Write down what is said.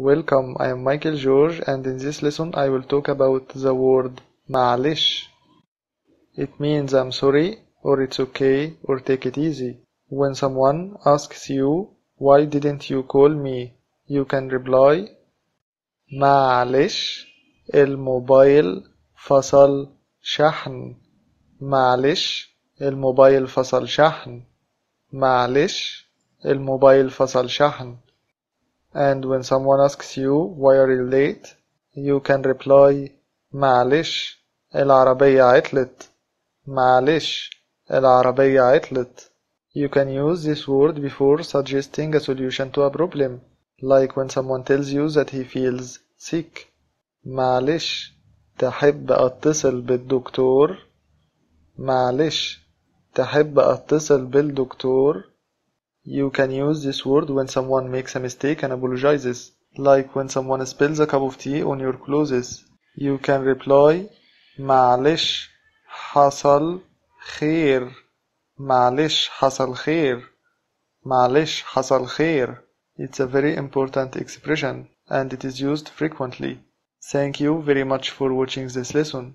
Welcome, I am Michael George and in this lesson I will talk about the word معلش. It means I'm sorry or it's okay or take it easy. When someone asks you why didn't you call me you can reply معلش الموبايل فصل شحن معلش الموبايل فصل شحن معلش الموبايل فصل شحن and when someone asks you why are you late you can reply معلش العربية عطلت معلش العربية عطلت You can use this word before suggesting a solution to a problem like when someone tells you that he feels sick معلش تحب أتصل بالدكتور معلش تحب أتصل بالدكتور You can use this word when someone makes a mistake and apologizes like when someone spills a cup of tea on your clothes You can reply معلش حصل خير معلش حصل خير معلش حصل خير It's a very important expression and it is used frequently. Thank you very much for watching this lesson.